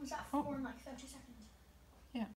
Was that four oh. four in like 30 seconds?